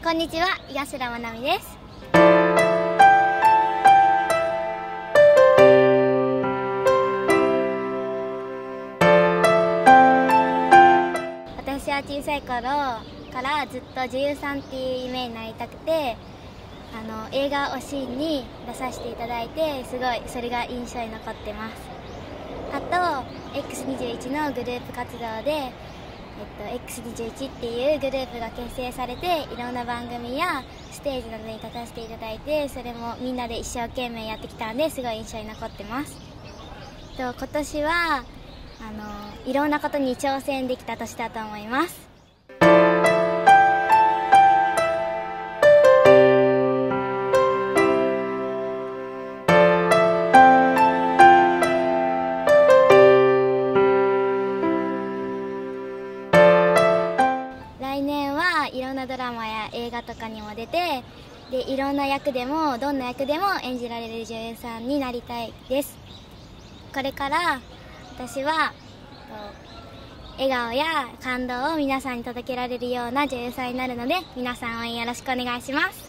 こんにちは、井頭まなみです。私は小さい頃からずっと女優さんっていう夢になりたくてあの映画「おしん」に出させていただいてすごいそれが印象に残ってますあと X21 のグループ活動で、えっと、X21 っていうグループが結成されていろんな番組やステージなどに立たせていただいてそれもみんなで一生懸命やってきたんですごい印象に残ってます。と今年はあのいろんなことに挑戦できた年だと思います。いろんなドラマや映画とかにも出てでいろんな役でもどんな役でも演じられる女優さんになりたいです。これから私はと笑顔や感動を皆さんに届けられるような女優さんになるので皆さん応援よろしくお願いします。